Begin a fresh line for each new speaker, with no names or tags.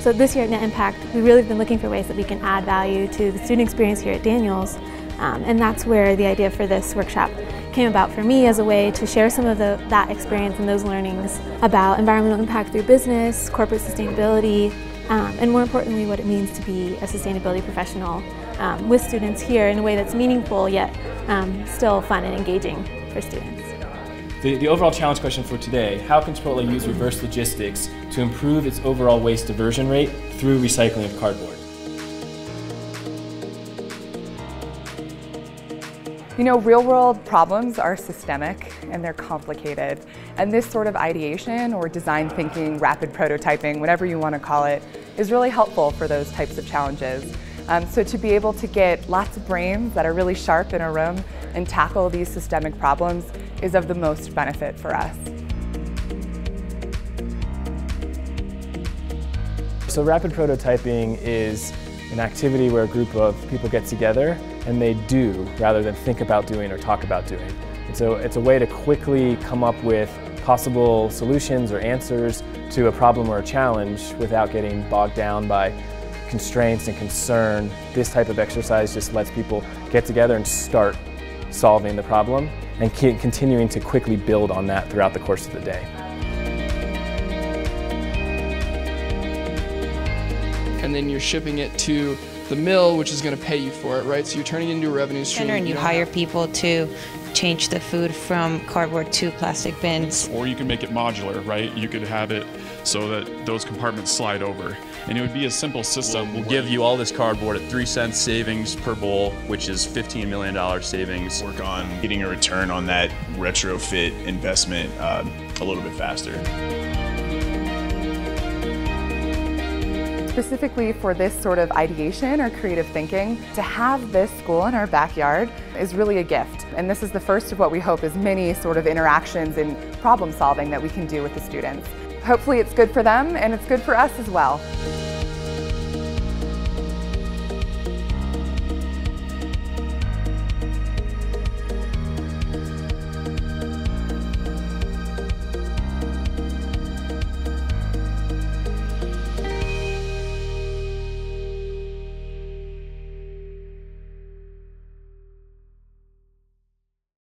So this year at Net Impact, we've really been looking for ways that we can add value to the student experience here at Daniels, um, and that's where the idea for this workshop came about for me as a way to share some of the, that experience and those learnings about environmental impact through business, corporate sustainability, um, and more importantly what it means to be a sustainability professional um, with students here in a way that's meaningful yet um, still fun and engaging for students.
The, the overall challenge question for today, how can Chipotle use reverse logistics to improve its overall waste diversion rate through recycling of cardboard?
You know, real world problems are systemic and they're complicated. And this sort of ideation or design thinking, rapid prototyping, whatever you want to call it, is really helpful for those types of challenges. Um, so to be able to get lots of brains that are really sharp in a room and tackle these systemic problems is of the most benefit for us.
So rapid prototyping is an activity where a group of people get together and they do rather than think about doing or talk about doing. And so it's a way to quickly come up with possible solutions or answers to a problem or a challenge without getting bogged down by constraints and concern. This type of exercise just lets people get together and start solving the problem and continuing to quickly build on that throughout the course of the day.
And then you're shipping it to the mill, which is going to pay you for it, right? So you're turning it into a revenue stream.
And you, you hire people to change the food from cardboard to plastic bins.
Or you can make it modular, right? You could have it so that those compartments slide over. And it would be a simple system.
We'll, we'll give you all this cardboard at three cents savings per bowl, which is $15 million savings.
Work on getting a return on that retrofit investment uh, a little bit faster.
specifically for this sort of ideation or creative thinking, to have this school in our backyard is really a gift. And this is the first of what we hope is many sort of interactions and problem solving that we can do with the students. Hopefully it's good for them and it's good for us as well.